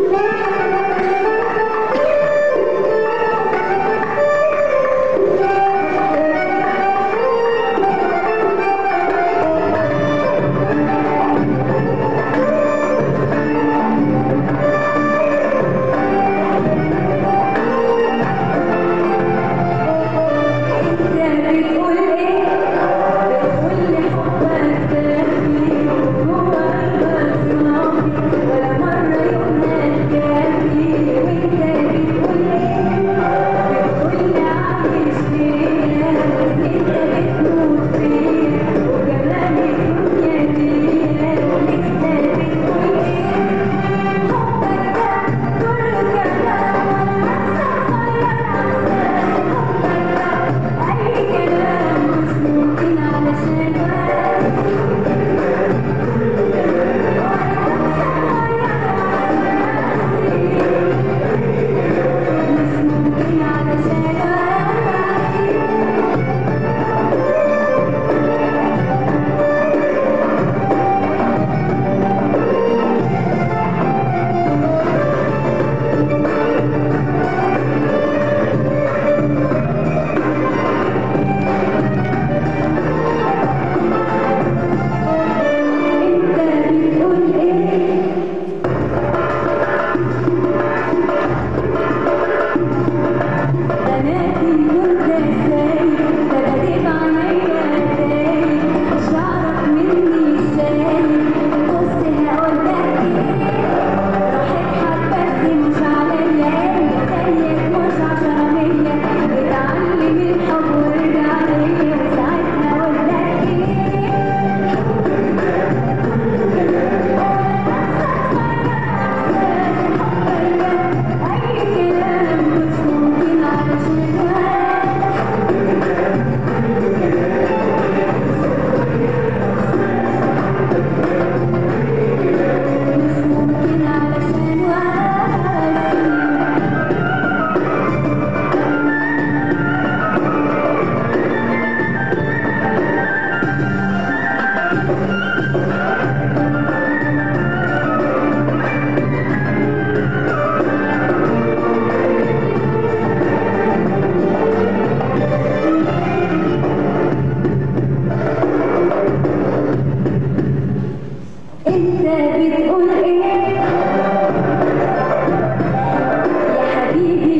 Yeah. انت بتقول إيه يا حبيبي